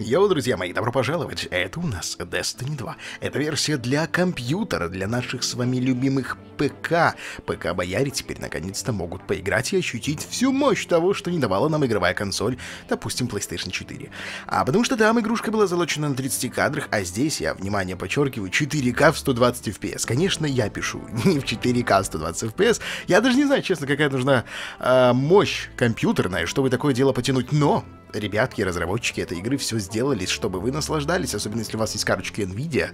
Йоу, друзья мои, добро пожаловать! Это у нас Destiny 2. Это версия для компьютера, для наших с вами любимых ПК. ПК-бояре теперь наконец-то могут поиграть и ощутить всю мощь того, что не давала нам игровая консоль, допустим, PlayStation 4. А потому что там игрушка была залочена на 30 кадрах, а здесь я, внимание, подчеркиваю, 4К в 120 FPS. Конечно, я пишу не в 4К в 120 FPS. Я даже не знаю, честно, какая нужна э, мощь компьютерная, чтобы такое дело потянуть, но ребятки, разработчики этой игры все сделали, чтобы вы наслаждались, особенно если у вас есть карточки NVIDIA.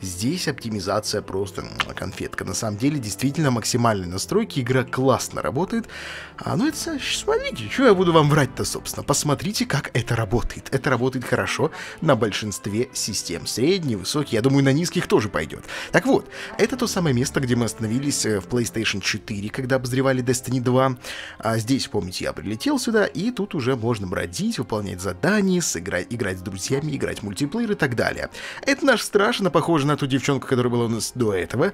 Здесь оптимизация просто конфетка. На самом деле, действительно, максимальные настройки, игра классно работает. А, ну, это, смотрите, что я буду вам врать-то, собственно. Посмотрите, как это работает. Это работает хорошо на большинстве систем. Средний, высокий, я думаю, на низких тоже пойдет. Так вот, это то самое место, где мы остановились э, в PlayStation 4, когда обозревали Destiny 2. А здесь, помните, я прилетел сюда, и тут уже можно бродить, выполнять задания, сыграть, играть с друзьями, играть в мультиплеер и так далее. Это наш страж, она похожа на ту девчонку, которая была у нас до этого.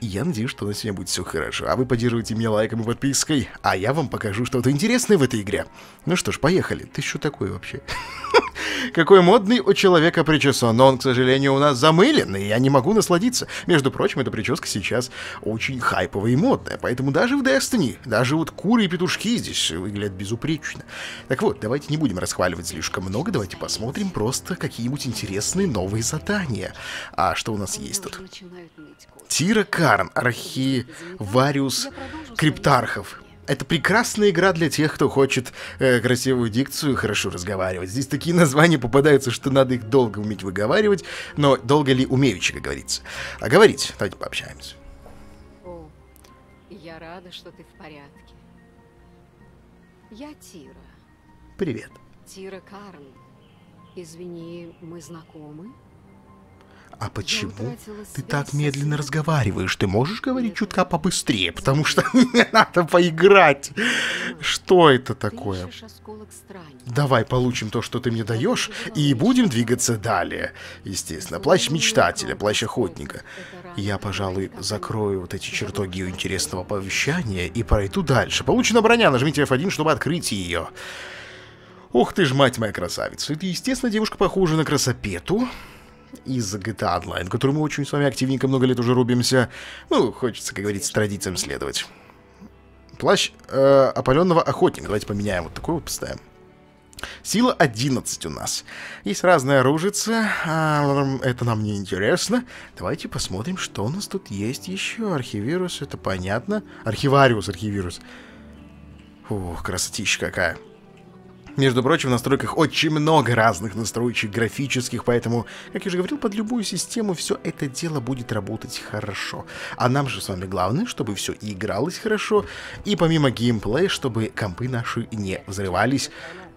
Я надеюсь, что у нас сегодня будет все хорошо. А вы поддерживайте меня лайком и подпиской, а я вам покажу что-то интересное в этой игре. Ну что ж, поехали. Ты что такой вообще? Какой модный у человека причесон, но он, к сожалению, у нас замылен, и я не могу насладиться. Между прочим, эта прическа сейчас очень хайповая и модная, поэтому даже в Destiny, даже вот куры и петушки здесь выглядят безупречно. Так вот, давайте не будем расхваливать слишком много, давайте посмотрим просто какие-нибудь интересные новые задания. А что у нас есть тут? Тира Карн, Архивариус Криптархов. Это прекрасная игра для тех, кто хочет э, красивую дикцию и хорошо разговаривать. Здесь такие названия попадаются, что надо их долго уметь выговаривать, но долго ли умеючи, как говорится. А говорить, давайте пообщаемся. О, я рада, что ты в порядке. Я Тира. Привет. Тира Карн. Извини, мы знакомы? А почему ты так медленно разговариваешь? Ты можешь говорить чутка побыстрее, потому что мне надо поиграть. Что это такое? Давай получим то, что ты мне даешь, и будем двигаться далее. Естественно, плащ мечтателя, плащ охотника. Я, пожалуй, закрою вот эти чертоги интересного повещания и пройду дальше. Получена броня, нажмите F1, чтобы открыть ее. Ух ты ж, мать моя красавица. Это, естественно, девушка похожа на красопету из GTA Online, который мы очень с вами активненько много лет уже рубимся. Ну, хочется, как говорится, традициям следовать. Плащ э, опаленного охотника. Давайте поменяем. Вот такой вот поставим. Сила 11 у нас. Есть разное оружица. А, это нам не интересно. Давайте посмотрим, что у нас тут есть еще. Архивирус, это понятно. Архивариус, архивирус. Ух, красотища какая. Между прочим, в настройках очень много разных настроечек графических, поэтому, как я уже говорил, под любую систему все это дело будет работать хорошо. А нам же с вами главное, чтобы все игралось хорошо, и помимо геймплея, чтобы компы наши не взрывались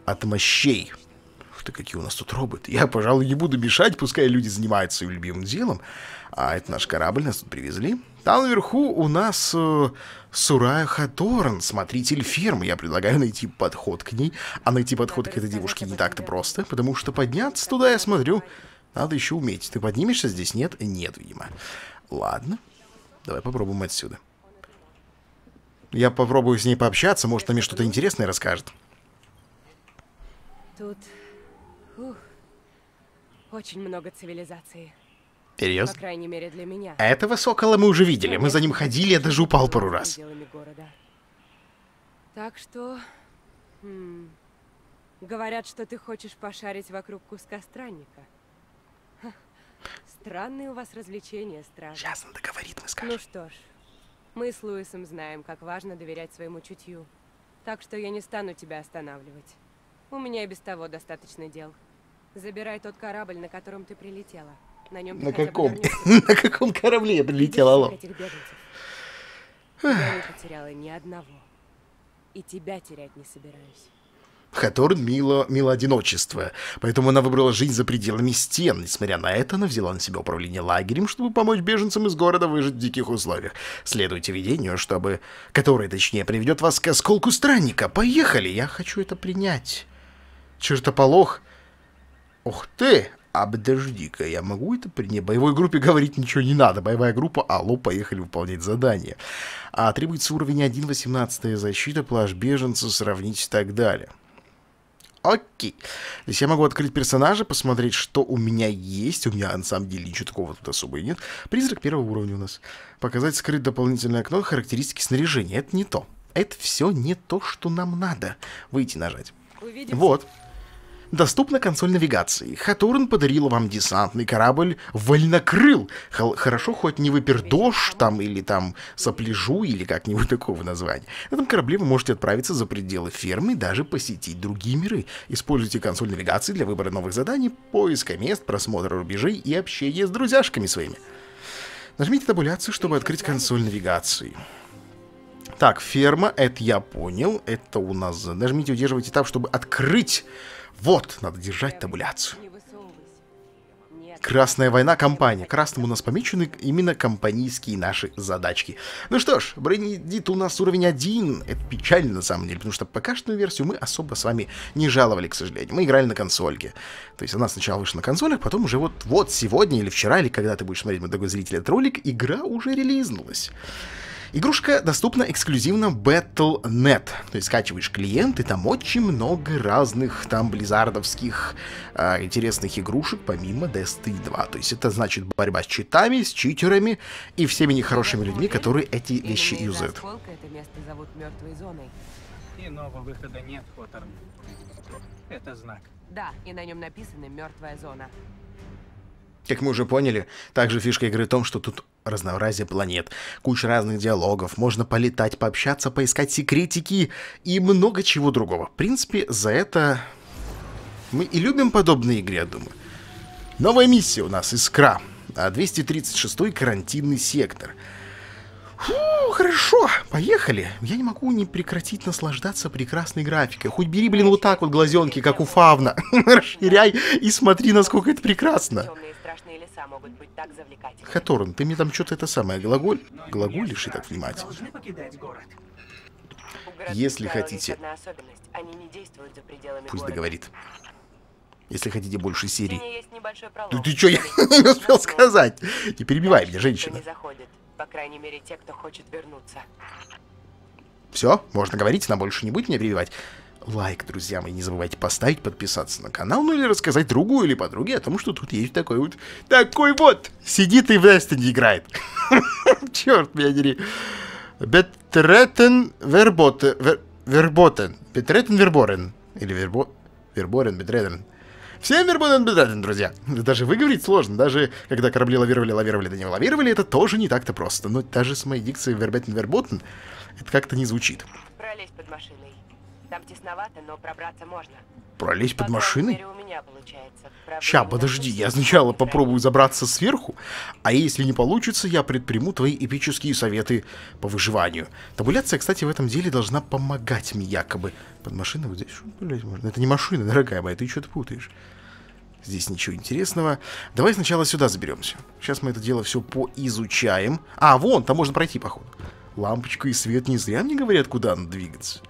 от мощей. Ух ты, какие у нас тут роботы. Я, пожалуй, не буду мешать, пускай люди занимаются своим любимым делом. А это наш корабль, нас тут привезли. Там наверху у нас э, Сурая Хаторн, смотритель фермы. Я предлагаю найти подход к ней. А найти подход к этой девушке не так-то просто, потому что подняться туда, я смотрю, надо еще уметь. Ты поднимешься здесь? Нет? Нет, видимо. Ладно. Давай попробуем отсюда. Я попробую с ней пообщаться, может, она мне что-то интересное расскажет. Тут ух, очень много цивилизации. Серьезно? По крайней мере, для меня. Этого сокола мы уже видели. Мы за ним ходили, я даже упал пару раз. Так что... Хм, говорят, что ты хочешь пошарить вокруг куска странника. Ха, странные у вас развлечения, страж. Сейчас он договорит, мы скажем. Ну что ж, мы с Луисом знаем, как важно доверять своему чутью. Так что я не стану тебя останавливать. У меня и без того достаточно дел. Забирай тот корабль, на котором ты прилетела. На нем На каком? На каком корабле я прилетела, алло? Я не потеряла ни одного. И тебя терять не собираюсь. Хаторн мило, мило одиночество, поэтому она выбрала жизнь за пределами стен. Несмотря на это, она взяла на себя управление лагерем, чтобы помочь беженцам из города выжить в диких условиях. Следуйте видению, чтобы... которое, точнее, приведет вас к осколку странника. Поехали, я хочу это принять. Чертополох. Ух ты, а подожди-ка, я могу это принять? Боевой группе говорить ничего не надо. Боевая группа, алло, поехали выполнять задание. А требуется уровень 1, 18 защита, плащ беженца, сравнить и так далее. Окей. То есть я могу открыть персонажа, посмотреть, что у меня есть. У меня на самом деле ничего такого тут особо и нет. Призрак первого уровня у нас. Показать скрыть дополнительное окно, характеристики снаряжения. Это не то. Это все не то, что нам надо. Выйти нажать. Увидимся. Вот. Доступна консоль навигации. Хатурн подарил вам десантный корабль «Вольнокрыл». Хол- хорошо, хоть не выпердош там или там сопляжу или как-нибудь такого названия. На этом корабле вы можете отправиться за пределы фермы и даже посетить другие миры. Используйте консоль навигации для выбора новых заданий, поиска мест, просмотра рубежей и общения с друзьяшками своими. Нажмите табуляцию, чтобы открыть консоль навигации. Так, ферма, это я понял. Это у нас... Нажмите удерживайте этап, чтобы открыть. Вот, надо держать табуляцию. Красная война компания. Красным у нас помечены именно компанийские наши задачки. Ну что ж, Бренедит у нас уровень 1. Это печально на самом деле, потому что покашную версию мы особо с вами не жаловали, к сожалению. Мы играли на консольке. То есть она сначала вышла на консолях, потом уже вот, вот сегодня или вчера, или когда ты будешь смотреть, мой дорогой зритель, этот ролик, игра уже релизнулась. Игрушка доступна эксклюзивно Battle.net. То есть скачиваешь клиент, и там очень много разных там близзардовских а, интересных игрушек, помимо Destiny 2. То есть это значит борьба с читами, с читерами и всеми нехорошими людьми, которые эти вещи юзают. это место зовут мертвой зоной. Иного выхода нет, Хоторн. Это знак. Да, и на нем написано мертвая зона. Как мы уже поняли, также фишка игры в том, что тут разнообразие планет, куча разных диалогов, можно полетать, пообщаться, поискать секретики и много чего другого. В принципе, за это мы и любим подобные игры, я думаю. Новая миссия у нас «Искра». а 236-й карантинный сектор. Фу, хорошо, поехали. Я не могу не прекратить наслаждаться прекрасной графикой. Хоть бери, блин, вот так вот глазенки, как у Фавна. Расширяй и смотри, насколько это прекрасно. Страшные леса могут быть так завлекательны. Хаторн, ты мне там что-то это самое глаголь... Глаголишь и так внимательно. Если хотите. одна особенность. Они не действуют за пределами Пусть города. договорит. Если хотите больше серий. небольшой пролом. Ты, ты чё, я не успел сказать? Не перебивай меня, женщина. По крайней мере, те, кто хочет вернуться. Все, можно говорить, нам больше не будет меня перебивать. Лайк, друзья мои, не забывайте поставить, подписаться на канал, ну или рассказать другу или подруге о том, что тут есть такой вот... Такой вот! Сидит и в Destiny играет. Черт меня дери. Бетретен Верботен... Вер- Верботен. Бетретен Верборен. Или Вербо... Верборен, Бетретен. Всем Верботен, Бетретен, друзья. Даже выговорить сложно. Даже когда корабли лавировали, лавировали, да не лавировали, это тоже не так-то просто. Но даже с моей дикцией Вербетен, Верботен это как-то не звучит. Пролезь под машиной. Там тесновато, но пробраться можно. Пролезть По под машиной? Правда, Ща, подожди, я сначала попробую забраться сверху, а если не получится, я предприму твои эпические советы по выживанию. Табуляция, кстати, в этом деле должна помогать мне якобы. Под машиной вот здесь, что, блядь, можно? Это не машина, дорогая моя, ты что-то путаешь. Здесь ничего интересного. Давай сначала сюда заберемся. Сейчас мы это дело все поизучаем. А, вон, там можно пройти, походу. Лампочка и свет не зря мне говорят, куда надо двигаться.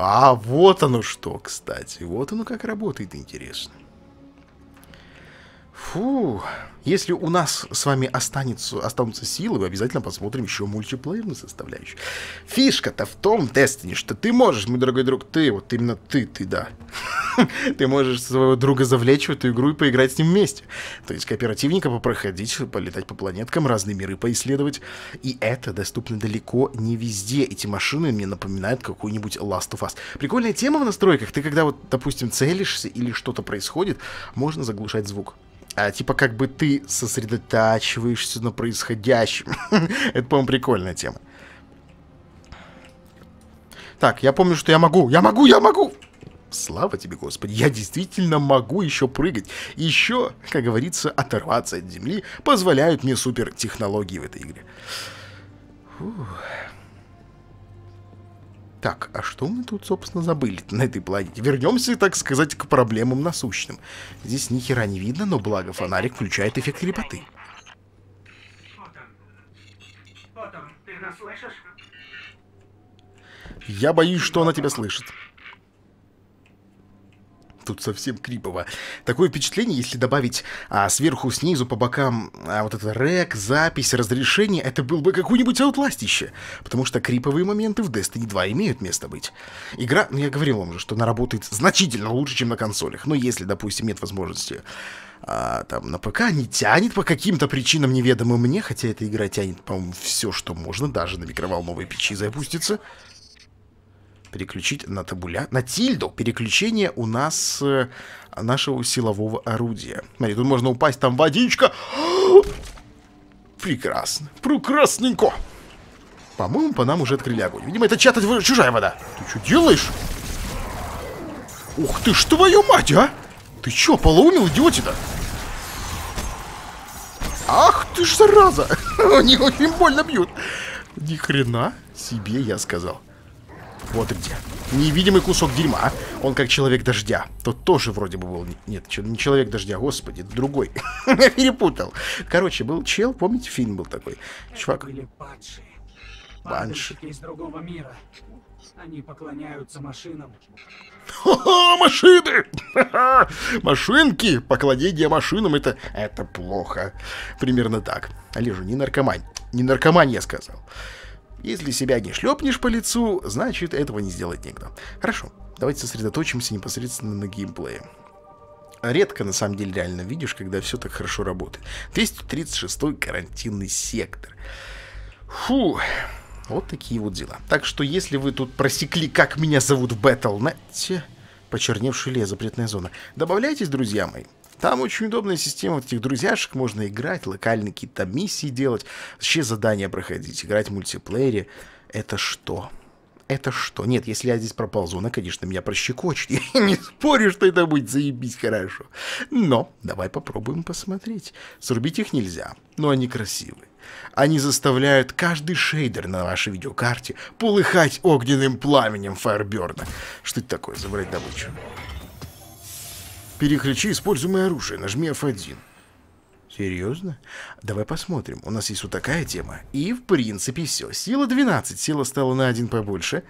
А, вот оно что, кстати. Вот оно как работает, интересно. Фу. Если у нас с вами останется, останутся силы, мы обязательно посмотрим еще мультиплеерную составляющую. Фишка-то в том, Destiny, что ты можешь, мой дорогой друг, ты, вот именно ты, ты, да. Ты можешь своего друга завлечь в эту игру и поиграть с ним вместе. То есть кооперативненько попроходить, полетать по планеткам, разные миры поисследовать. И это доступно далеко не везде. Эти машины мне напоминают какую-нибудь Last of Us. Прикольная тема в настройках. Ты когда вот, допустим, целишься или что-то происходит, можно заглушать звук. А, типа как бы ты сосредотачиваешься на происходящем. Это, по-моему, прикольная тема. Так, я помню, что я могу. Я могу, я могу! Слава тебе, Господи, я действительно могу еще прыгать. Еще, как говорится, оторваться от земли позволяют мне супертехнологии в этой игре. Фух. Так, а что мы тут, собственно, забыли на этой планете? Вернемся, так сказать, к проблемам насущным. Здесь ни хера не видно, но благо фонарик включает эффект крепоты. Хоторн. Хоторн, ты нас слышишь? Я боюсь, что она тебя слышит. Тут совсем крипово. Такое впечатление, если добавить а, сверху, снизу, по бокам а, вот это рек, запись, разрешение, это был бы какой-нибудь аутластище. Потому что криповые моменты в Destiny 2 имеют место быть. Игра, ну я говорил вам уже, что она работает значительно лучше, чем на консолях. Но если, допустим, нет возможности а, там на ПК не тянет по каким-то причинам неведомым мне, хотя эта игра тянет, по-моему, все, что можно, даже на микроволновой печи запустится. Переключить на табуля, на тильду. Переключение у нас э, нашего силового орудия. Смотри, тут можно упасть, там водичка. Прекрасно, прекрасненько. По-моему, по нам уже открыли огонь. Видимо, это чья-то чужая вода. Ты что делаешь? Ух ты ж твою мать, а! Ты чё, полоумил, идиоте-то? Ах ты ж зараза! Они очень больно бьют. Ни хрена себе, я сказал. Вот где. Невидимый кусок дерьма. Он как человек дождя. Тот тоже вроде бы был... Нет, не человек дождя, господи, другой. Я перепутал. Короче, был чел, помните, фильм был такой? Чувак. Банши. Из другого мира. Они поклоняются машинам. Ха-ха, машины! Ха-ха! Машинки! Поклонение машинам это, это плохо. Примерно так. Олежу, не наркомань. Не наркомань, я сказал. Если себя не шлепнешь по лицу, значит этого не сделать никто. Хорошо, давайте сосредоточимся непосредственно на геймплее. Редко, на самом деле, реально видишь, когда все так хорошо работает. 236 карантинный сектор. Фу, вот такие вот дела. Так что, если вы тут просекли, как меня зовут в Battle.net, почерневший лес, запретная зона, добавляйтесь, друзья мои. Там очень удобная система вот этих друзьяшек, можно играть, локальные какие-то миссии делать, вообще задания проходить, играть в мультиплеере. Это что? Это что? Нет, если я здесь проползу, она, конечно, меня прощекочет. Я не спорю, что это будет заебись хорошо. Но давай попробуем посмотреть. Срубить их нельзя, но они красивые. Они заставляют каждый шейдер на вашей видеокарте полыхать огненным пламенем Фаерберна. Что это такое? Забрать добычу. Переключи используемое оружие. Нажми F1. Серьезно? Давай посмотрим. У нас есть вот такая тема. И, в принципе, все. Сила 12. Сила стала на один побольше.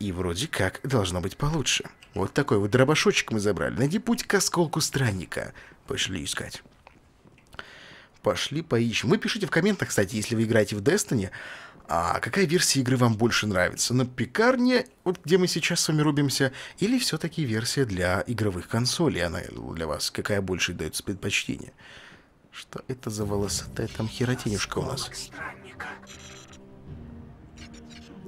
И вроде как должно быть получше. Вот такой вот дробашочек мы забрали. Найди путь к осколку странника. Пошли искать. Пошли поищем. Вы пишите в комментах, кстати, если вы играете в Destiny, а какая версия игры вам больше нравится? На пекарне, вот где мы сейчас с вами рубимся, или все-таки версия для игровых консолей? Она для вас какая больше дается предпочтение? Что это за волосатая там херотенюшка у нас? Странника.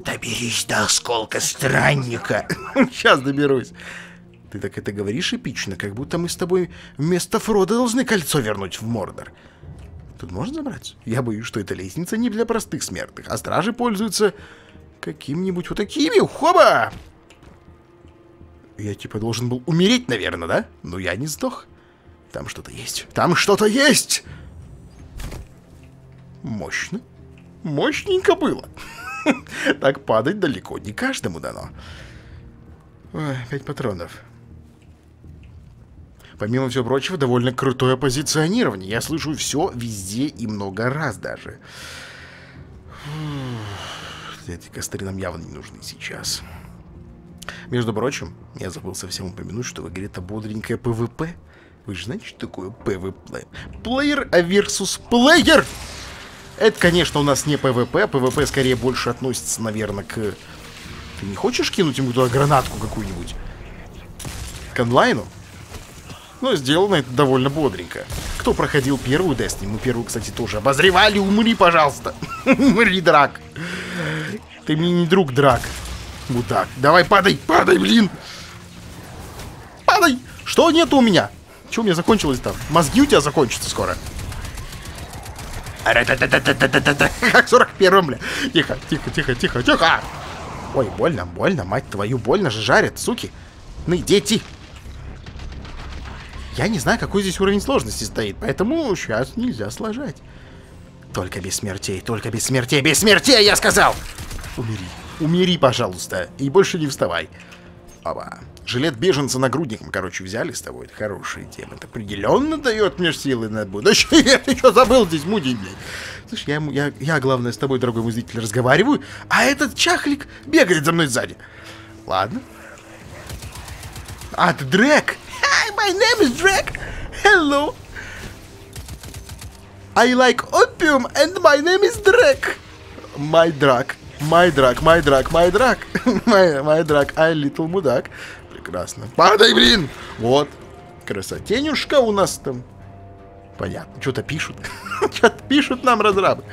Доберись до осколка странника. Сейчас доберусь. Ты так это говоришь эпично, как будто мы с тобой вместо Фрода должны кольцо вернуть в Мордор. Тут можно забраться? Я боюсь, что эта лестница не для простых смертных, а стражи пользуются какими-нибудь вот такими. Хоба! Я типа должен был умереть, наверное, да? Но я не сдох. Там что-то есть. Там что-то есть! Мощно. Мощненько было. Так падать далеко не каждому дано. Ой, пять патронов. Помимо всего прочего, довольно крутое позиционирование. Я слышу все везде и много раз даже. Эти костры нам явно не нужны сейчас. Между прочим, я забыл совсем упомянуть, что в игре это бодренькое ПВП. Вы же знаете, что такое ПВП? Player versus player! Это, конечно, у нас не ПВП. ПВП скорее больше относится, наверное, к... Ты не хочешь кинуть ему туда гранатку какую-нибудь? К онлайну? Но сделано это довольно бодренько. Кто проходил первую Destiny? Мы первую, кстати, тоже обозревали. Умри, пожалуйста. Умри, Драк. Ты мне не друг, Драк. Мудак. Давай, падай, падай, блин. Падай. Что нет у меня? Что у меня закончилось там? Мозги у тебя закончатся скоро. Как в 41-м, бля. Тихо, тихо, тихо, тихо, тихо. Ой, больно, больно, мать твою, больно же жарят, суки. Ну, дети. Я не знаю, какой здесь уровень сложности стоит, поэтому сейчас нельзя сложать. Только без смертей, только без смертей, без смертей, я сказал! Умери, умери, пожалуйста, и больше не вставай. Оба. Жилет беженца нагрудником, короче, взяли с тобой. Это хорошая тема. Это определенно дает мне силы на будущее. Ты что забыл здесь мудить, блядь? Слышь, я, я, я, главное, с тобой, дорогой мой зритель, разговариваю, а этот чахлик бегает за мной сзади. Ладно. А, ты Дрэк! My name is Drake. Hello. I like opium and my name is Drake. My drag. My drag, my drag, my drag. My, my drag, I little мудак. Прекрасно. Падай, блин! Вот. Красотенюшка у нас там. Понятно. Что-то пишут. Что-то пишут нам разрабы.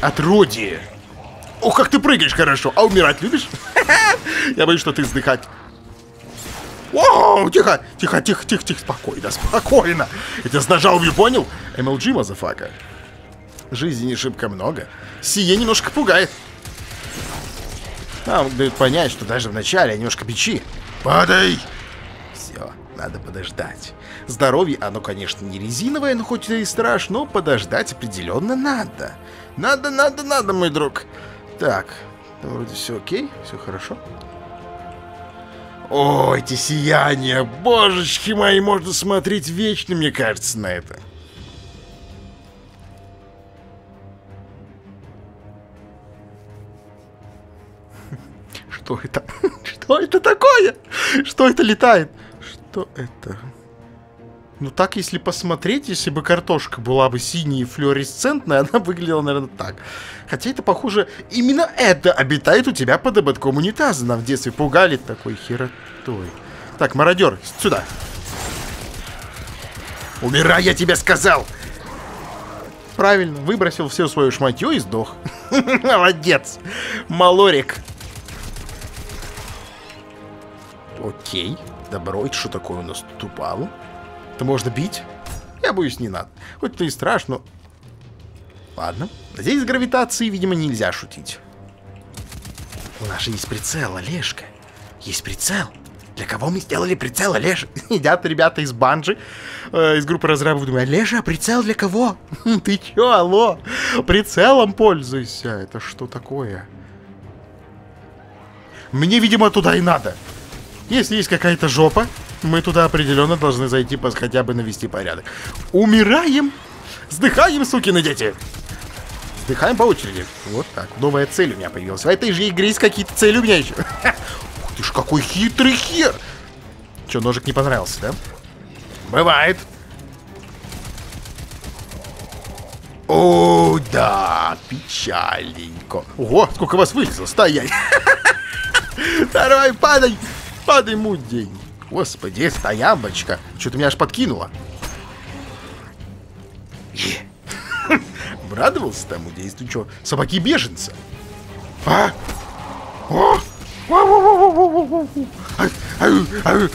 Отродье. Ох, как ты прыгаешь хорошо. А умирать любишь? Я боюсь, что ты вздыхать. Воу, тихо, тихо, тихо, тихо, тихо, спокойно, спокойно. Я тебя с ножа понял? MLG, motherfucker. Жизни не шибко много. Сие немножко пугает. Нам дают понять, что даже в начале немножко бичи. Падай! Все, надо подождать. Здоровье, оно, конечно, не резиновое, но хоть и страшно, но подождать определенно надо. Надо, надо, надо, мой друг. Так, вроде все окей, все хорошо. О, эти сияния, божечки мои, можно смотреть вечно, мне кажется, на это. Что это? Что это такое? Что это летает? Что это? Ну так, если посмотреть, если бы картошка была бы синяя и флуоресцентная, она выглядела, наверное, так. Хотя это, похоже, именно это обитает у тебя под ободком унитаза. Нам в детстве пугали такой херотой. Так, мародер, сюда. Умирай, я тебе сказал! Правильно, выбросил все свое шматье и сдох. Молодец, Малорик. Окей, добро, что такое у нас тут упало? Это можно бить? Я боюсь, не надо. Хоть это и страшно. Ладно. Здесь с гравитацией, видимо, нельзя шутить. У нас же есть прицел, Олежка. Есть прицел. Для кого мы сделали прицел, Олеж? Едят ребята из банжи, э, из группы разрабов, думают, Олежа, прицел для кого? Ты чё, алло? Прицелом пользуйся. Это что такое? Мне, видимо, туда и надо. Если есть какая-то жопа, мы туда определенно должны зайти, хотя бы навести порядок. Умираем! Сдыхаем, сукины дети! Сдыхаем по очереди. Вот так. Новая цель у меня появилась. В этой же игре есть какие-то цели у меня еще. Ух ты ж, какой хитрый хер! Че, ножик не понравился, да? Бывает. О, да, печальненько. Ого, сколько вас вылезло, стоять. Второй, падай, падай, мудень. Господи, стоямбочка. Что-то меня аж подкинуло. Обрадовался тому действию. Что, собаки-беженцы? А?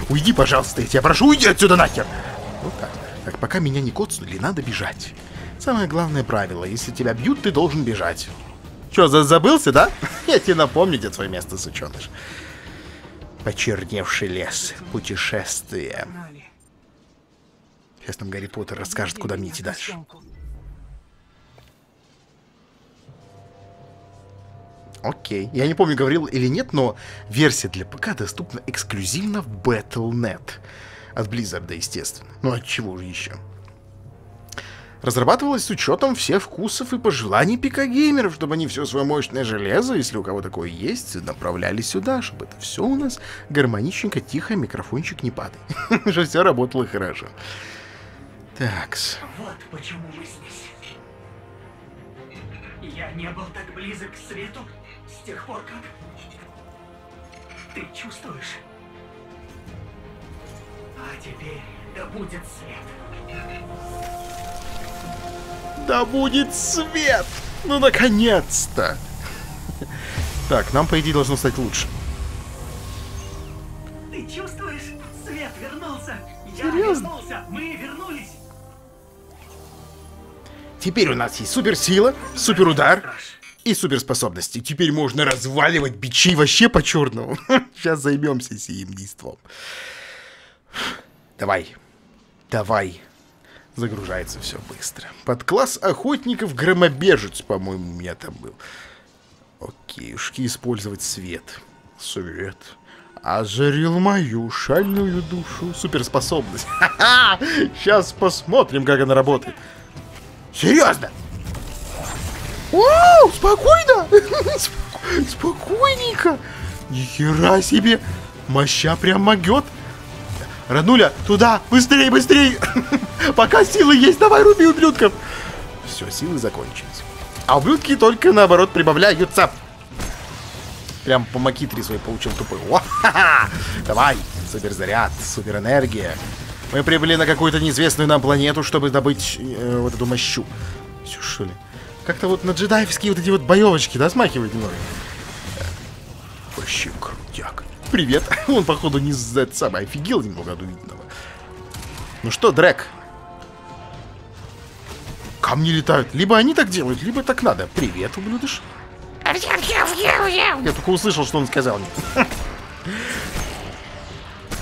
Уйди, пожалуйста, я тебя прошу, уйди отсюда нахер. Вот так. Так, пока меня не коцнули, надо бежать. Самое главное правило, если тебя бьют, ты должен бежать. За забылся, да? Я тебе напомню, где твое место, сученыш. Почерневший лес. Путешествие. Сейчас нам Гарри Поттер расскажет, куда мне идти дальше. Окей. Я не помню, говорил или нет, но версия для ПК доступна эксклюзивно в Battle.net. От Blizzard, естественно. Ну, от чего же еще? Разрабатывалась с учетом всех вкусов и пожеланий ПК-геймеров, чтобы они все свое мощное железо, если у кого такое есть, направляли сюда, чтобы это все у нас гармоничненько, тихо, микрофончик не падает. Чтобы все работало хорошо. Такс. Вот почему мы здесь. Я не был так близок к свету с тех пор, как... Ты чувствуешь? А теперь да будет свет. Да будет свет! Ну, наконец-то! Так, нам, по идее, должно стать лучше. Ты чувствуешь? Свет вернулся! Я Серьезно? вернулся! Мы вернулись! Теперь у нас есть суперсила, суперудар и суперспособности. Теперь можно разваливать бичи вообще по-черному. Сейчас займемся сим действом. Давай. Давай. Загружается все быстро. Под класс охотников громобежец, по-моему, у меня там был. Окей, ушки использовать свет. Свет. Озарил мою шальную душу. Суперспособность. Ха-ха! Сейчас посмотрим, как она работает. Серьезно? Вау, спокойно! Споко- Спокойненько! Ни хера себе! Моща прям могет! Роднуля, туда, быстрее, быстрее! Пока силы есть, давай руби ублюдков! Все, силы закончились. А ублюдки только наоборот прибавляются. Прям по макитре своей получил тупой. О, ха-ха! Давай, суперзаряд, суперэнергия. Мы прибыли на какую-то неизвестную нам планету, чтобы добыть э, вот эту мощу. Все, что ли? Как-то вот на джедаевские вот эти вот боевочки, да, смахивает немного? Вообще крутяк. Привет. Он, походу, не за это самое офигел немного от увиденного. Ну что, Дрэк? Камни летают. Либо они так делают, либо так надо. Привет, ублюдыш. Я только услышал, что он сказал мне.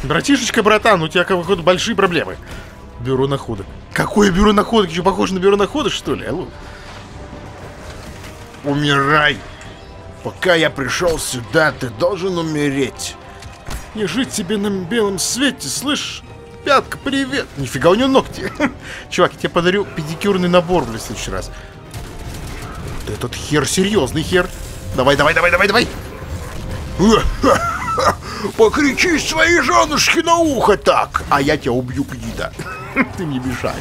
Братишечка, братан, у тебя, походу, большие проблемы. Бюро находок. Какое бюро находок? Еще похоже на бюро находок, что ли? Алло. Умирай. Пока я пришел сюда, ты должен умереть. Не жить себе на белом свете, слышь? Пятка, привет. Нифига у него ногти. Чувак, я тебе подарю педикюрный набор в следующий раз. Вот этот хер серьезный хер. Давай, давай, давай, давай, давай. Покричи своей женушке на ухо так, а я тебя убью, гнида. Ты мне мешаешь.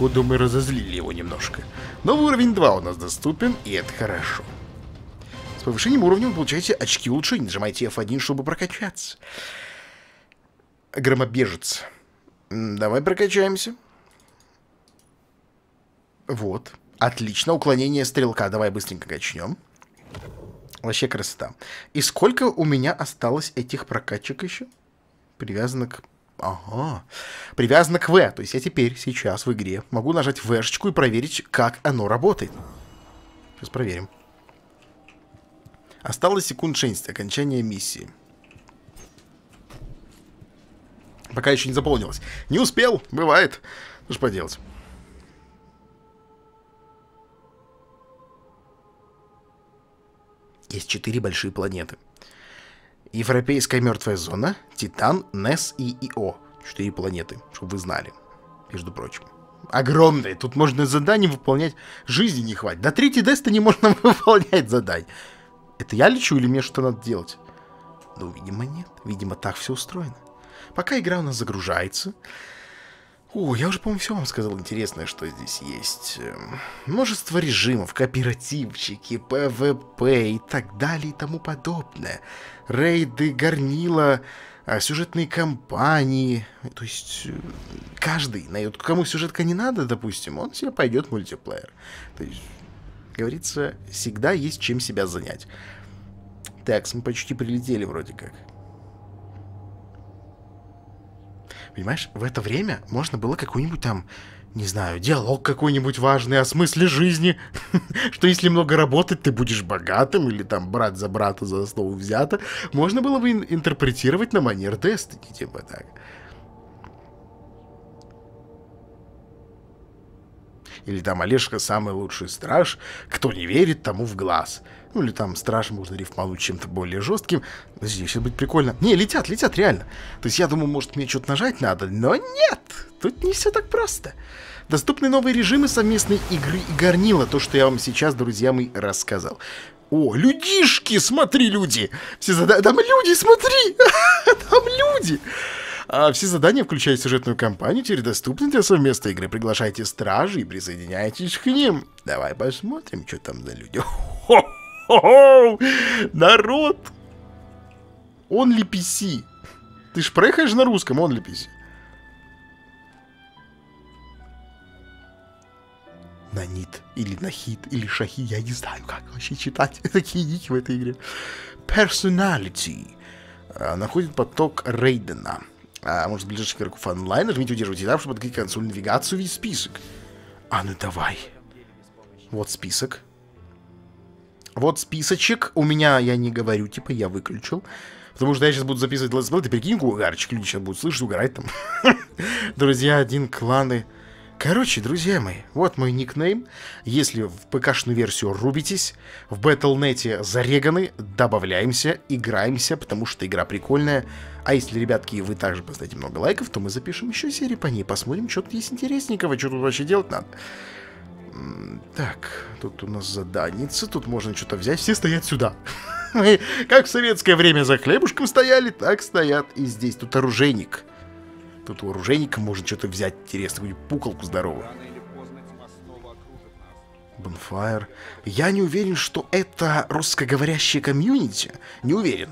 Походу мы разозлили его немножко. Новый уровень 2 у нас доступен, и это хорошо. С повышением уровня вы получаете очки улучшений. Нажимайте F1, чтобы прокачаться. Громобежец. Давай прокачаемся. Вот. Отлично. Уклонение стрелка. Давай быстренько качнем. Вообще красота. И сколько у меня осталось этих прокачек еще? Привязано к... Ага. Привязано к V. То есть я теперь, сейчас в игре, могу нажать v и проверить, как оно работает. Сейчас проверим. Осталось секунд 6 окончания миссии. Пока еще не заполнилось. Не успел, бывает. Что ж поделать. Есть четыре большие планеты. Европейская мертвая зона, Титан, Нес и Ио. Четыре планеты, чтобы вы знали, между прочим. Огромные. Тут можно задания выполнять. Жизни не хватит. До третьей Деста не можно выполнять задания. Это я лечу или мне что надо делать? Ну, видимо, нет. Видимо, так все устроено. Пока игра у нас загружается, о, я уже, по-моему, все вам сказал интересное, что здесь есть. Эм, множество режимов, кооперативчики, ПВП и так далее и тому подобное. Рейды, горнила, а, сюжетные кампании. То есть э, каждый, кому сюжетка не надо, допустим, он себе пойдет мультиплеер. То есть, говорится, всегда есть чем себя занять. Так, мы почти прилетели вроде как. Понимаешь, в это время можно было какой-нибудь там, не знаю, диалог какой-нибудь важный о смысле жизни, что если много работать, ты будешь богатым, или там брат за брата за основу взято, можно было бы интерпретировать на манер Destiny, типа так. Или там Олежка самый лучший страж, кто не верит, тому в глаз. Ну или там страж можно рифмануть чем-то более жестким. Здесь будет прикольно. Не, летят, летят, реально. То есть я думаю, может мне что-то нажать надо, но нет. Тут не все так просто. Доступны новые режимы совместной игры и горнила. То, что я вам сейчас, друзья мои, рассказал. О, людишки, смотри, люди! Все задания... Там люди, смотри! Там люди! А все задания, включая сюжетную кампанию, теперь доступны для совместной игры. Приглашайте стражи и присоединяйтесь к ним. Давай посмотрим, что там за люди. Хо-хо-хо! Народ! Он ли PC? Ты ж проехаешь на русском, он ли PC? Нанит, или Нахит, или Шахи, я не знаю, как вообще читать такие ники в этой игре. Personality. А, находит поток Рейдена. А, может, ближайших игроков онлайн. Нажмите удерживайте этап, чтобы открыть консоль навигацию весь список. А ну давай. Вот список. Вот списочек. У меня, я не говорю, типа, я выключил. Потому что я сейчас буду записывать летсплей. Ты прикинь, угарчик люди сейчас будут слышать, угорать там. Друзья, один кланы. Короче, друзья мои, вот мой никнейм. Если в ПК-шную версию рубитесь, в Battle.net зареганы, добавляемся, играемся, потому что игра прикольная. А если, ребятки, вы также поставите много лайков, то мы запишем еще серии по ней, посмотрим, что тут есть интересненького, что тут вообще делать надо. Так, тут у нас заданица, тут можно что-то взять. Все стоят сюда. Мы, как в советское время за хлебушком стояли, так стоят и здесь. Тут оружейник. Тут у оружейника можно что-то взять интересно, какую-нибудь пуколку здоровую. Bonfire. Я не уверен, что это русскоговорящее комьюнити. Не уверен.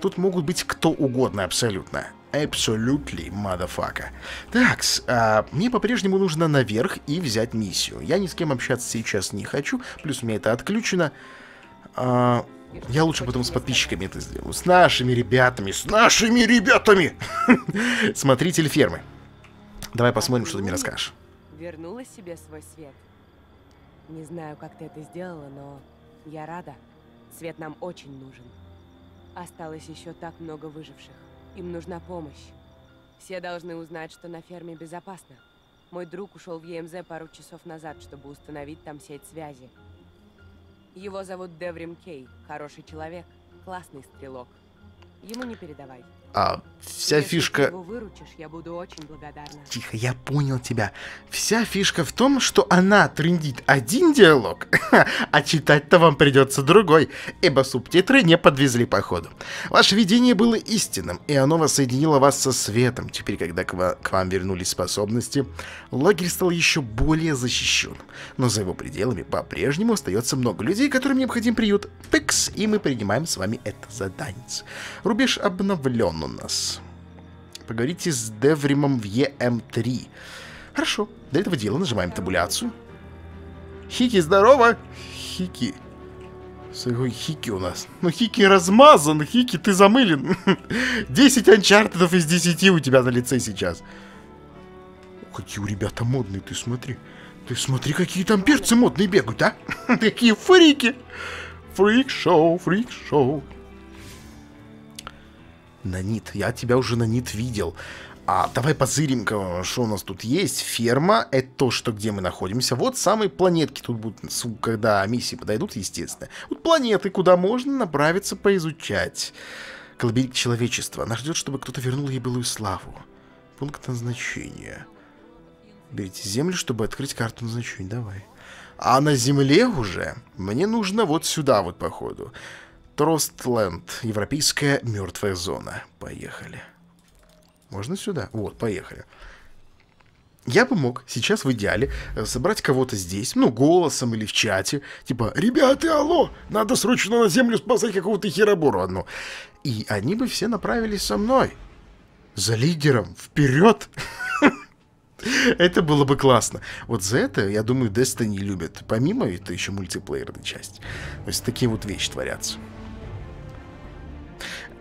Тут могут быть кто угодно абсолютно. Absolutely, motherfucker. Так, а, мне по-прежнему нужно наверх и взять миссию. Я ни с кем общаться сейчас не хочу, плюс у меня это отключено. А, я лучше потом с подписчиками это сделаю. С нашими ребятами, с нашими ребятами! Смотритель фермы. Давай посмотрим, что ты мне расскажешь. Вернула себе свой свет. Не знаю, как ты это сделала, но я рада. Свет нам очень нужен. Осталось еще так много выживших. Им нужна помощь. Все должны узнать, что на ферме безопасно. Мой друг ушел в ЕМЗ пару часов назад, чтобы установить там сеть связи. Его зовут Деврим Кей. Хороший человек, классный стрелок. Ему не передавай. А вся Если фишка... выручишь, я буду очень благодарна. Тихо, я понял тебя. Вся фишка в том, что она трендит один диалог, а читать-то вам придется другой, ибо субтитры не подвезли по ходу. Ваше видение было истинным, и оно воссоединило вас со светом. Теперь, когда к, ва- к вам вернулись способности, лагерь стал еще более защищенным. Но за его пределами по-прежнему остается много людей, которым необходим приют. Пикс, и мы принимаем с вами это задание. Рубеж обновлен у нас. Поговорите с Девримом в ЕМ3. Хорошо, для этого дела нажимаем табуляцию. Хики, здорово! Хики. С какой Хики у нас? Ну, Хики размазан, Хики, ты замылен. 10 анчартедов из 10 у тебя на лице сейчас. Какие у ребята модные, ты смотри. Ты смотри, какие там перцы модные бегают, а? Такие фрики. Фрик-шоу, фрик-шоу. Нанит, я тебя уже Нанит видел. А давай позырим-ка, что у нас тут есть. Ферма, это то, что где мы находимся. Вот самые планетки тут будут, когда миссии подойдут, естественно. Вот планеты, куда можно направиться поизучать. Колыбель человечества. Она ждет, чтобы кто-то вернул ей былую славу. Пункт назначения. Берите землю, чтобы открыть карту назначения. Давай. А на земле уже мне нужно вот сюда вот, походу. Тростленд. Европейская мертвая зона. Поехали. Можно сюда? Вот, поехали. Я бы мог сейчас в идеале э, собрать кого-то здесь, ну, голосом или в чате, типа «Ребята, алло, надо срочно на землю спасать какого-то херобору одну». И они бы все направились со мной. За лидером, вперед! Это было бы классно. Вот за это, я думаю, Destiny любят. Помимо это еще мультиплеерной части. То есть такие вот вещи творятся.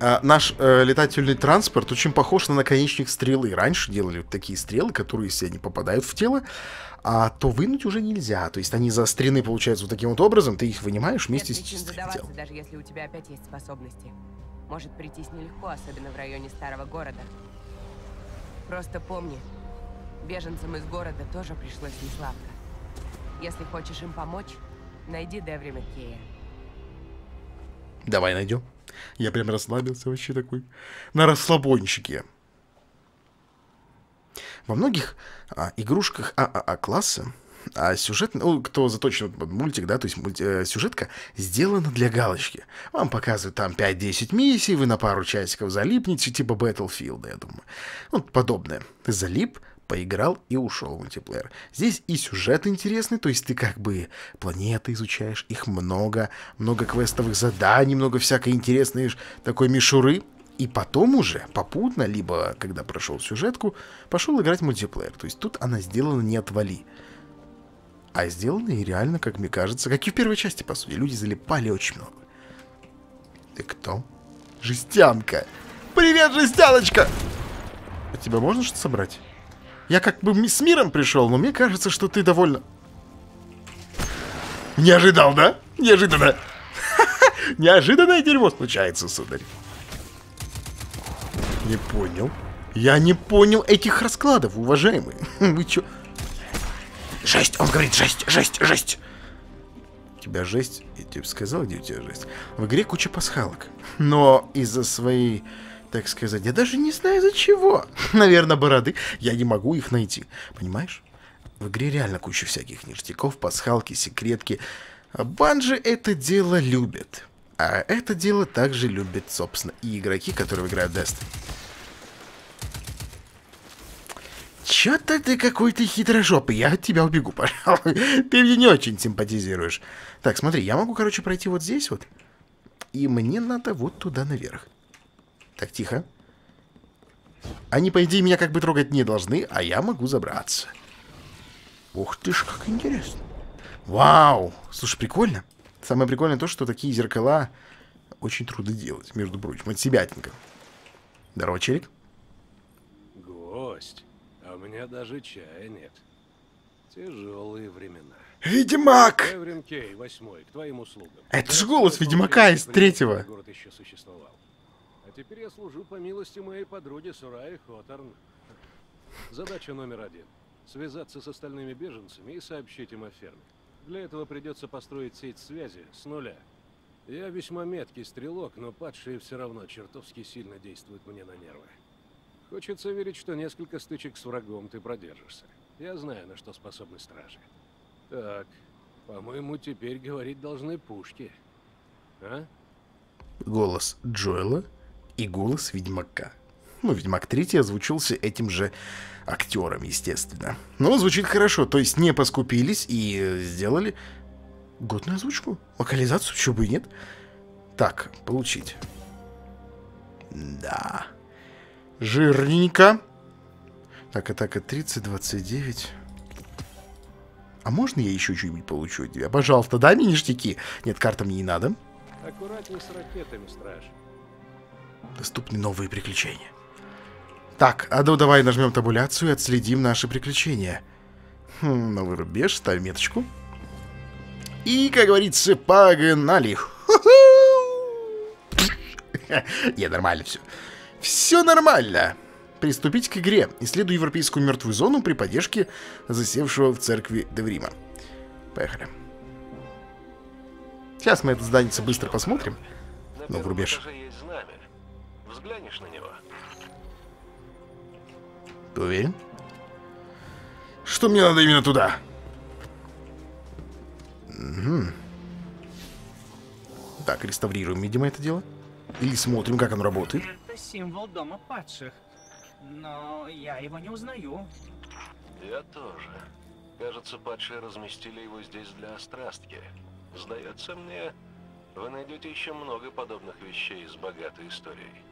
А, наш э, летательный транспорт очень похож на наконечник стрелы. Раньше делали вот такие стрелы, которые, если они попадают в тело, а, то вынуть уже нельзя. То есть они заострены, получается, вот таким вот образом. Ты их вынимаешь вместе Нет с телом. даже если у тебя опять есть способности. Может прийтись нелегко, особенно в районе старого города. Просто помни, беженцам из города тоже пришлось несладко. Если хочешь им помочь, найди Деври Маккея. Давай найдем. Я прям расслабился вообще такой. На расслабончике. Во многих а, игрушках ААА класса а сюжет, ну, кто заточен под мультик, да, то есть мульти- э, сюжетка сделана для галочки. Вам показывают там 5-10 миссий, вы на пару часиков залипнете, типа Battlefield, я думаю. Вот подобное. Залип, поиграл и ушел в мультиплеер. Здесь и сюжет интересный, то есть ты как бы планеты изучаешь, их много, много квестовых заданий, много всякой интересной такой мишуры. И потом уже, попутно, либо когда прошел сюжетку, пошел играть в мультиплеер. То есть тут она сделана не отвали. А сделано и реально, как мне кажется, как и в первой части, по сути. Люди залипали очень много. Ты кто? Жестянка. Привет, жестяночка! От тебя можно что-то собрать? Я как бы с миром пришел, но мне кажется, что ты довольно... Не ожидал, да? Неожиданно. Неожиданное дерьмо случается, сударь. Не понял. Я не понял этих раскладов, уважаемые. Вы чё? Жесть, он говорит жесть, жесть, жесть. У тебя жесть, я тебе сказал, где у тебя жесть. В игре куча пасхалок. Но из-за своей, так сказать, я даже не знаю из-за чего. Наверное, бороды. Я не могу их найти. Понимаешь? В игре реально куча всяких ништяков, пасхалки, секретки. Банжи это дело любят. А это дело также любят, собственно, и игроки, которые играют Destiny. Чё-то ты какой-то хитрожопый, я от тебя убегу, пожалуй. Ты мне не очень симпатизируешь. Так, смотри, я могу, короче, пройти вот здесь вот. И мне надо вот туда наверх. Так, тихо. Они, по идее, меня как бы трогать не должны, а я могу забраться. Ух ты ж, как интересно. Вау! Слушай, прикольно. Самое прикольное то, что такие зеркала очень трудно делать, между прочим. Это себятинка. Здорово, челик. Гость, а у меня даже чая нет. Тяжелые времена. Ведьмак! Эврин Кей, восьмой, к твоим услугам. Это ж Я голос Ведьмака из третьего. Город еще существовал. А теперь я служу по милости моей подруги Сураи Хоторн. Задача номер один. Связаться с остальными беженцами и сообщить им о ферме. Для этого придется построить сеть связи с нуля. Я весьма меткий стрелок, но падшие все равно чертовски сильно действуют мне на нервы. Хочется верить, что несколько стычек с врагом ты продержишься. Я знаю, на что способны стражи. Так, по-моему, теперь говорить должны пушки. А? Голос Джоэла и голос Ведьмака. Ну, Ведьмак 3 озвучился этим же актером, естественно. Но звучит хорошо, то есть не поскупились и э, сделали годную озвучку. Локализацию, чего бы и нет. Так, получить. Да. Жирненько. Так, атака 30, 29. А можно я еще что-нибудь получу от тебя? Пожалуйста, дай ништяки. Нет, карта мне не надо. Аккуратней с ракетами, страж. Доступны новые приключения. Так, а ну давай нажмем табуляцию и отследим наши приключения. Хм, новый рубеж, ставим меточку. И, как говорится, погнали. Не, нормально все. Все нормально. Приступить к игре. Исследуй европейскую мертвую зону при поддержке засевшего в церкви Деврима. Поехали. Сейчас мы это здание быстро посмотрим. Ну, рубеж. Взглянешь на него. Ты уверен? Что мне надо именно туда? Мгм. Так, реставрируем, видимо, это дело. Или смотрим, как оно работает. Это символ дома падших. Но я его не узнаю. Я тоже. Кажется, падшие разместили его здесь для острастки. Сдается мне, вы найдете еще много подобных вещей с богатой историей.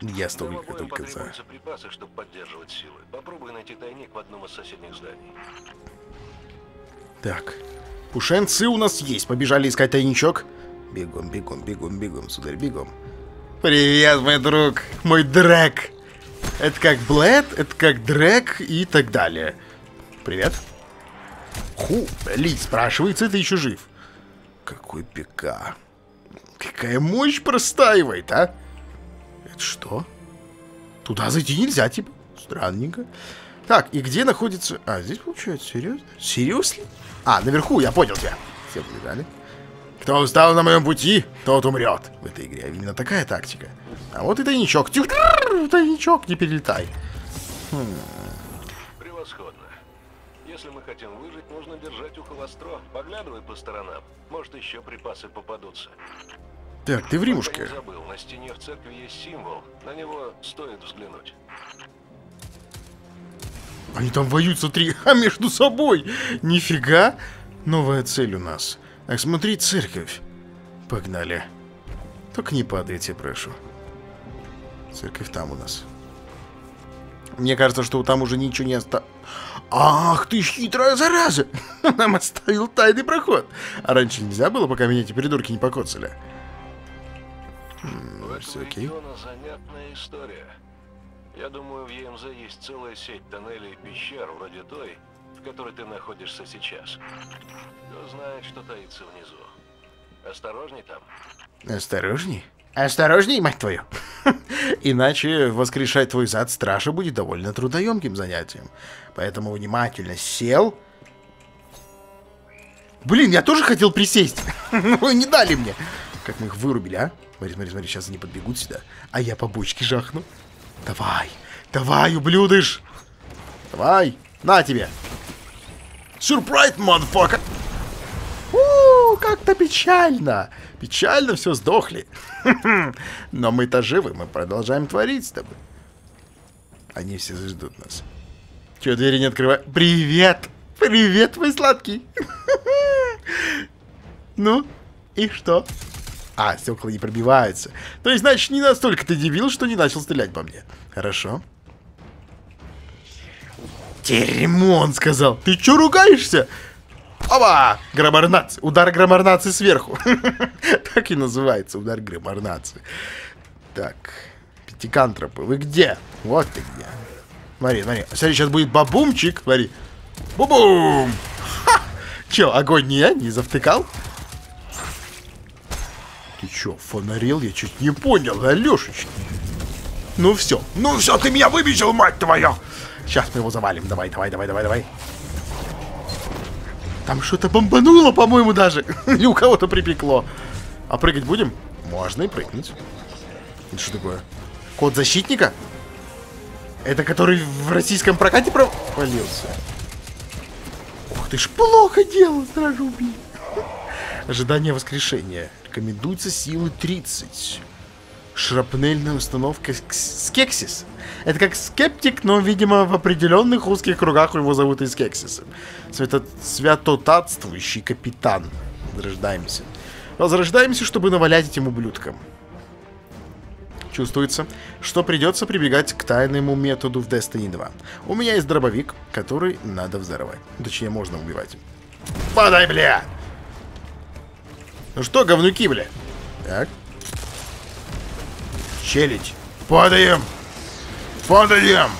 Я обоим только за. потребуются припасы, чтобы поддерживать силы. Попробуй найти тайник в одном из соседних зданий. Так. Пушенцы у нас есть. Побежали искать тайничок. Бегом, бегом, бегом, бегом, сударь, бегом. Привет, мой друг. Мой дрэк. Это как Блэд, это как дрэк и так далее. Привет. Ху, блин, спрашивается, ты еще жив. Какой ПК. Какая мощь простаивает, а? Это что? Туда зайти нельзя, типа. Странненько. Так, и где находится... А, здесь получается, серьезно? Серьезно? А, наверху, я понял тебя. Все побежали. Кто устал на моем пути, тот умрет. В этой игре именно такая тактика. А вот и тайничок. Тих, тайничок, не перелетай. Превосходно. Если мы хотим выжить, нужно держать ухо востро. Поглядывай по сторонам. Может, еще припасы попадутся. Так, ты в не забыл, на стене в церкви есть символ. На него стоит взглянуть. Они там воюют, смотри, а между собой. Нифига. Новая цель у нас. Так, смотри, церковь. Погнали. Только не падайте, прошу. Церковь там у нас. Мне кажется, что там уже ничего не осталось. Ах ты ж хитрая зараза! Нам оставил тайный проход. А раньше нельзя было, пока меня эти придурки не покоцали. У Все окей. занятная история. Я думаю, в ЕМЗ есть целая сеть тоннелей и пещер, вроде той, в которой ты находишься сейчас. Кто знает, что таится внизу. Осторожней там. Осторожней. Осторожней, мать твою. Иначе воскрешать твой зад стража будет довольно трудоемким занятием. Поэтому внимательно сел. Блин, я тоже хотел присесть. Но вы не дали мне. Как мы их вырубили, а? Смотри, смотри, смотри, сейчас они подбегут сюда. А я по бочке жахну. Давай, давай, ублюдыш. Давай, на тебе. Сюрприз, Ну, как-то печально. Печально все сдохли. Но мы-то живы, мы продолжаем творить с тобой. Они все ждут нас. Че, двери не открывают? Привет! Привет, мой сладкий! Ну, и что? А, стекла не пробиваются. То есть, значит, не настолько ты дебил, что не начал стрелять по мне. Хорошо. Дерьмо, он сказал. Ты чё ругаешься? Оба! Громорнация. Удар громорнации сверху. так и называется, удар громорнации. Так, пятикантропы, вы где? Вот ты где. Смотри, смотри. Смотри, сейчас будет бабумчик. Смотри. Бу-бум! Чё, огонь не я? Не завтыкал? Ты чё, фонарил? Я чуть не понял, Алёшечка. Ну все, ну все, ты меня выбежал, мать твою! Сейчас мы его завалим. Давай, давай, давай, давай, давай. Там что-то бомбануло, по-моему, даже. Или у кого-то припекло. А прыгать будем? Можно и прыгнуть. Это что такое? Код защитника? Это который в российском прокате провалился? Ух ты ж, плохо дело, сразу убил. Ожидание воскрешения. Рекомендуется силы 30. Шрапнельная установка Скексис. Это как скептик, но, видимо, в определенных узких кругах его зовут и Скексисом. Свято... Святотатствующий капитан. Возрождаемся. Возрождаемся, чтобы навалять этим ублюдкам. Чувствуется, что придется прибегать к тайному методу в Destiny 2. У меня есть дробовик, который надо взорвать. Точнее, можно убивать. Подай, бля! Ну что, говнюки, бля? Так. Челядь. Падаем! Падаем!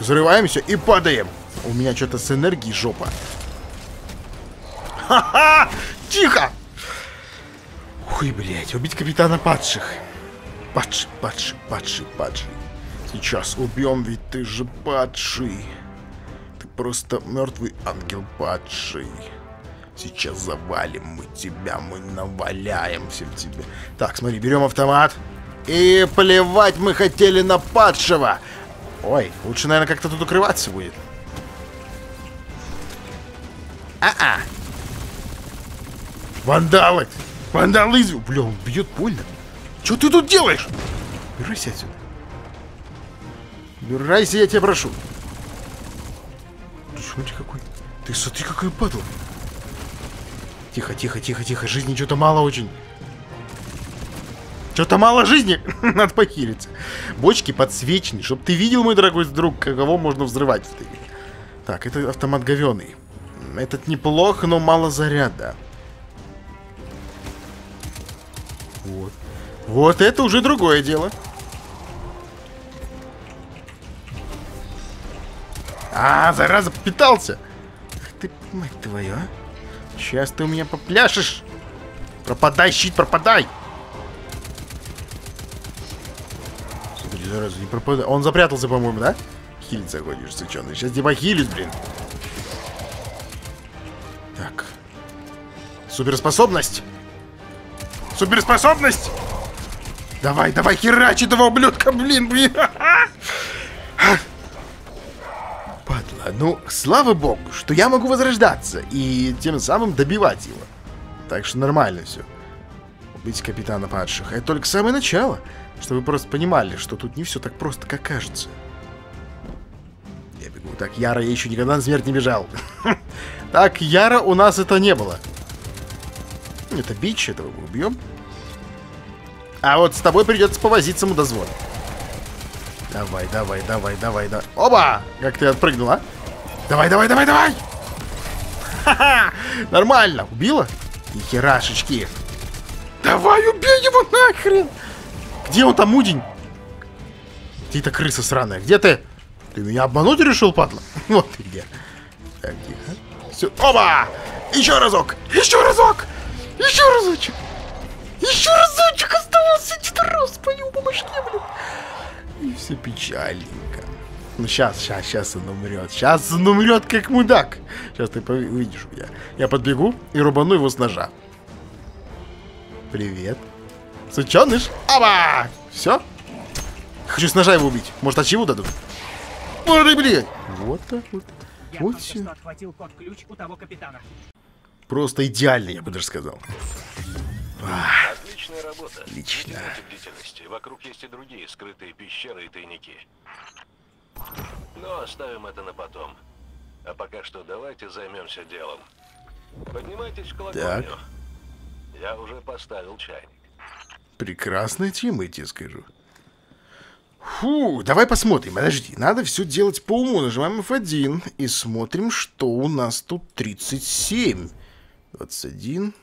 Взрываемся и падаем. У меня что-то с энергией жопа. Ха-ха! Тихо! Ой, блядь, убить капитана падших. Падший, падший, падший, падший. Сейчас убьем, ведь ты же падший. Ты просто мертвый ангел падший. Сейчас завалим мы тебя, мы наваляем всем тебе. Так, смотри, берем автомат. И плевать мы хотели на падшего. Ой, лучше, наверное, как-то тут укрываться будет. А-а. Вандалы! Вандалы! Бля, он бьет больно. Что ты тут делаешь? Убирайся отсюда. Убирайся, я тебя прошу. Ты смотри какой. Ты смотри какой падал. Тихо, тихо, тихо, тихо. Жизни что-то мало очень. Что-то мало жизни. Надо похилиться. Бочки подсвечены, чтобы ты видел, мой дорогой друг, кого можно взрывать. Так, это автомат говеный. Этот неплохо, но мало заряда. Вот. Вот это уже другое дело. А, зараза, попитался. Ах ты, мать твою, а. Сейчас ты у меня попляшешь. Пропадай, щит, пропадай. Зараза, не пропадай. Он запрятался, по-моему, да? Хилиться ходишь, сученый. Сейчас тебя хилить, блин. Так. Суперспособность. Суперспособность. Давай, давай, херач этого ублюдка, блин, блин. Падла, ну, слава богу, что я могу возрождаться и тем самым добивать его. Так что нормально все. Убить капитана падших. Это только самое начало, чтобы вы просто понимали, что тут не все так просто, как кажется. Я бегу так яро, я еще никогда на смерть не бежал. Так яро у нас это не было. Это бич, этого мы убьем. А вот с тобой придется повозиться мудозвон. Давай, давай, давай, давай, давай. Оба! Как ты отпрыгнул, а? Давай, давай, давай, давай! Ха-ха! Нормально, убила? И херашечки. Давай, убей его нахрен! Где он там, мудень? Ты-то крыса сраная, где ты? Ты меня обмануть решил, падла? Вот ты где. Так, тихо. Все. Оба! Еще разок! Еще разок! Еще разочек! Еще разочек оставался один раз по нему башке, блин. И все печальненько. Ну сейчас, сейчас, сейчас он умрет. Сейчас он умрет, как мудак. Сейчас ты увидишь меня. Я подбегу и рубану его с ножа. Привет. Сученыш. Аба! Все? Хочу с ножа его убить. Может, ачиву дадут? Ой, блядь. Вот так вот. Я Вот капитана. Просто идеально, я бы даже сказал. Отличная работа. Отлично. Вокруг есть и другие скрытые пещеры и тайники. Но оставим это на потом. А пока что давайте займемся делом. Поднимайтесь в колокольню. Я уже поставил чайник. Прекрасная тема, я тебе скажу. Фу, давай посмотрим. Подожди, надо все делать по уму. Нажимаем F1 и смотрим, что у нас тут 37. 21.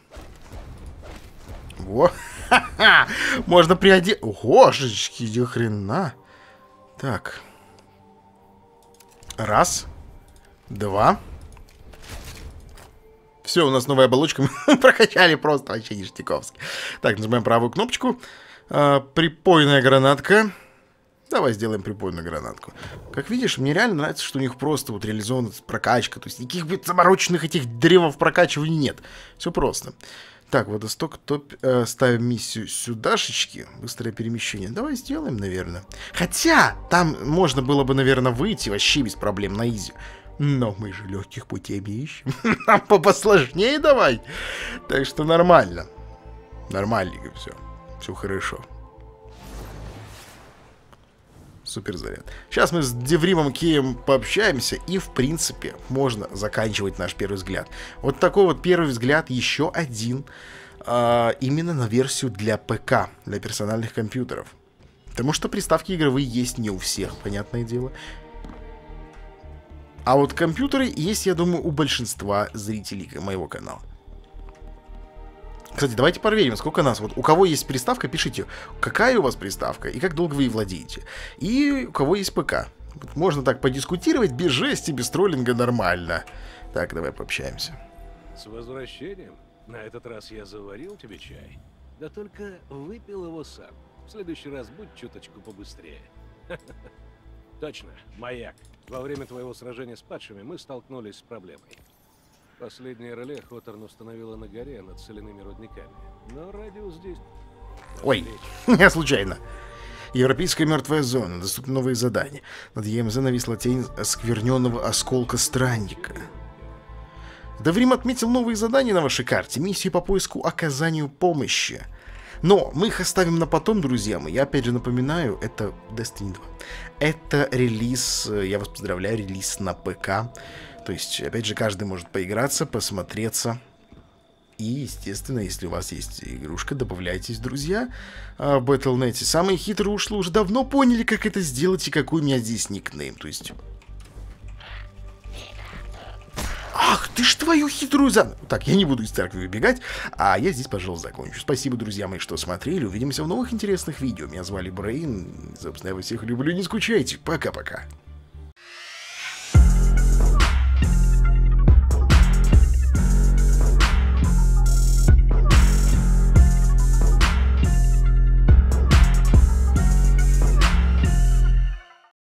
Во, ха-ха, можно приодеть... Ошечки, ни хрена. Так. Раз. Два. Все, у нас новая оболочка. Мы прокачали просто вообще ништяковски. Так, нажимаем правую кнопочку. А, припойная гранатка. Давай сделаем припойную гранатку. Как видишь, мне реально нравится, что у них просто вот реализована прокачка. То есть никаких замороченных этих древов прокачиваний нет. Все просто. Так, водосток топ... Э, ставим миссию сюдашечки. Быстрое перемещение. Давай сделаем, наверное. Хотя, там можно было бы, наверное, выйти вообще без проблем на изи. Но мы же легких путей не ищем. Нам посложнее давай. Так что нормально. Нормальненько все. Все хорошо. Супер заряд. Сейчас мы с Девримом Кеем пообщаемся, и, в принципе, можно заканчивать наш первый взгляд. Вот такой вот первый взгляд, еще один, а, именно на версию для ПК, для персональных компьютеров. Потому что приставки игровые есть не у всех, понятное дело. А вот компьютеры есть, я думаю, у большинства зрителей моего канала. Кстати, давайте проверим, сколько нас. Вот у кого есть приставка, пишите, какая у вас приставка и как долго вы ей владеете. И у кого есть ПК. Вот можно так подискутировать без жести, без троллинга нормально. Так, давай пообщаемся. С возвращением. На этот раз я заварил тебе чай. Да только выпил его сам. В следующий раз будь чуточку побыстрее. Точно, маяк. Во время твоего сражения с падшими мы столкнулись с проблемой. Последнее реле Хоторн установила на горе над соляными рудниками. Но радиус здесь... Ой, я случайно. Европейская мертвая зона. Доступны новые задания. Над ЕМЗ нависла тень оскверненного осколка странника. Даврим отметил новые задания на вашей карте. Миссии по поиску оказанию помощи. Но мы их оставим на потом, друзья мои. Я опять же напоминаю, это Destiny 2. Это релиз, э, я вас поздравляю, релиз на ПК. То есть, опять же, каждый может поиграться, посмотреться. И, естественно, если у вас есть игрушка, добавляйтесь, друзья, а, в Battle.net. Самые хитрые ушло уже давно поняли, как это сделать и какой у меня здесь никнейм. То есть... Ах, ты ж твою хитрую за... Так, я не буду из церкви выбегать, а я здесь, пожалуй, закончу. Спасибо, друзья мои, что смотрели. Увидимся в новых интересных видео. Меня звали Брейн. Собственно, я вас всех люблю. Не скучайте. Пока-пока.